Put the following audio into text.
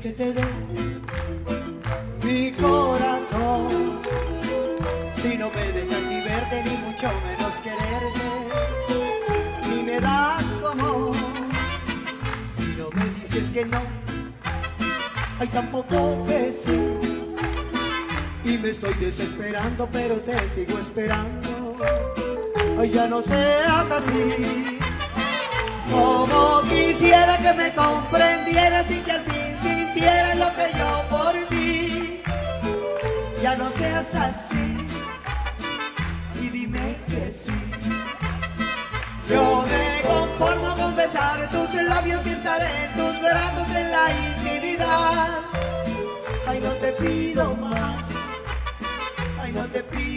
te doy mi corazón. Si no me dejas ni verte, ni mucho menos quererte, ni me das tu amor. Si no me dices que no, hay tampoco que sí. Y me estoy desesperando, pero te sigo esperando. Ay, ya no seas así. Como quisiera que me comprendieras y que al No seas así y dime que sí. Yo me conformo con besar tus labios y estaré en tus brazos en la intimidad. Ay, no te pido más. Ay, no te pido más.